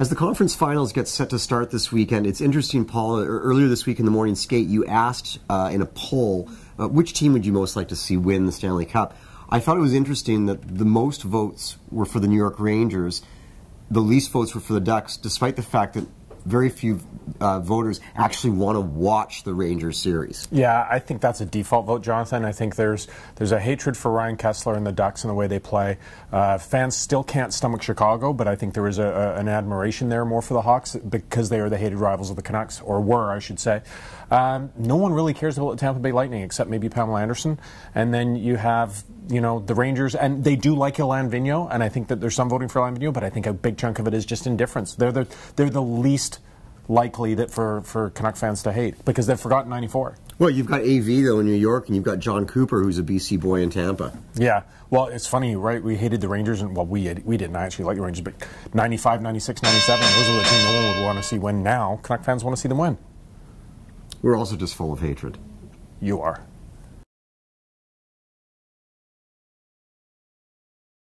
As the conference finals get set to start this weekend, it's interesting, Paul. Earlier this week in the morning skate, you asked uh, in a poll uh, which team would you most like to see win the Stanley Cup. I thought it was interesting that the most votes were for the New York Rangers, the least votes were for the Ducks, despite the fact that very few uh, voters actually want to watch the Rangers series. Yeah, I think that's a default vote, Jonathan. I think there's there's a hatred for Ryan Kesler and the Ducks and the way they play. Uh, fans still can't stomach Chicago, but I think there is a, a, an admiration there more for the Hawks because they are the hated rivals of the Canucks, or were, I should say. Um, no one really cares about the Tampa Bay Lightning except maybe Pamela Anderson, and then you have you know the Rangers, and they do like Alain Vigneault, and I think that there's some voting for Alain Vigneault, but I think a big chunk of it is just indifference. They're the they're the least likely that for, for Canuck fans to hate because they've forgotten 94. Well, you've got AV, though, in New York, and you've got Jon Cooper, who's a BC boy in Tampa. Yeah. Well, it's funny, right? We hated the Rangers, and well, we had, we didn't actually like the Rangers, but 95, 96, 97, those are the teams no one would want to see win now. Canuck fans want to see them win. We're also just full of hatred. You are.